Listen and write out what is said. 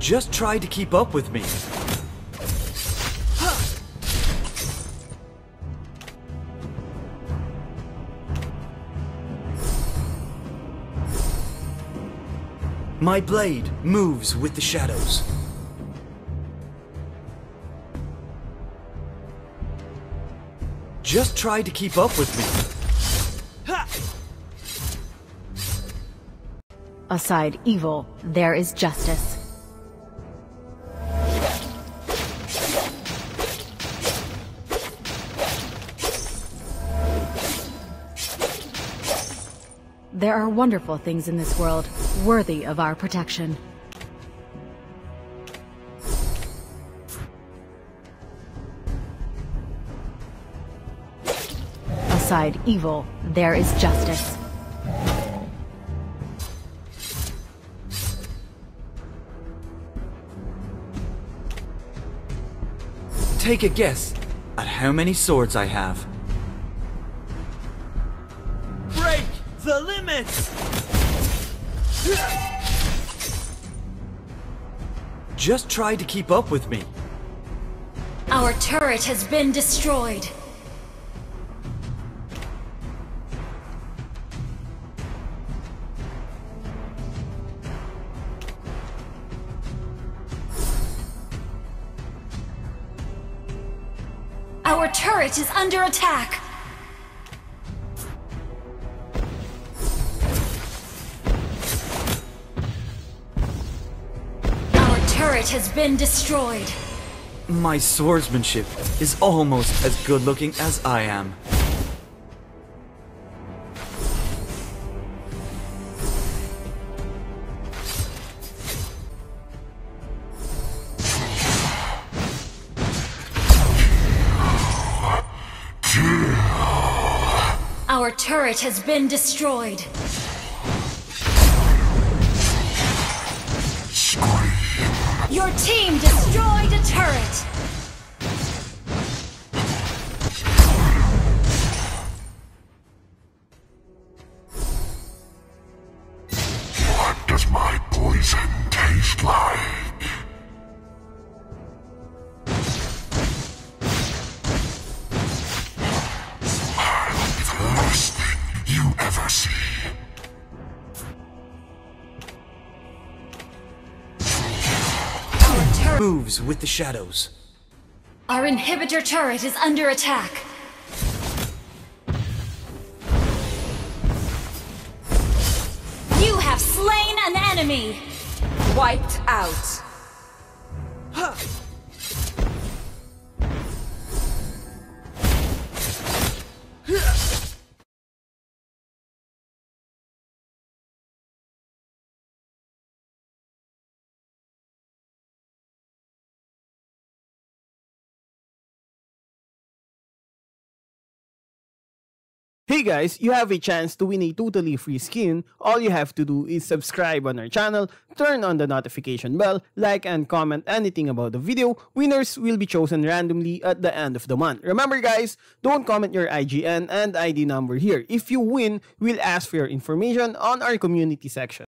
Just try to keep up with me. My blade moves with the shadows. Just try to keep up with me. Aside evil, there is justice. There are wonderful things in this world, worthy of our protection. Aside evil, there is justice. Take a guess at how many swords I have. The limits! Just try to keep up with me. Our turret has been destroyed. Our turret is under attack. Turret has been destroyed. My swordsmanship is almost as good looking as I am. Our turret has been destroyed. Your team destroyed a turret. What does my poison taste like? Last thing you ever see. Moves with the shadows. Our inhibitor turret is under attack. You have slain an enemy. Wiped out. Hey guys, you have a chance to win a totally free skin. All you have to do is subscribe on our channel, turn on the notification bell, like and comment anything about the video. Winners will be chosen randomly at the end of the month. Remember guys, don't comment your IGN and ID number here. If you win, we'll ask for your information on our community section.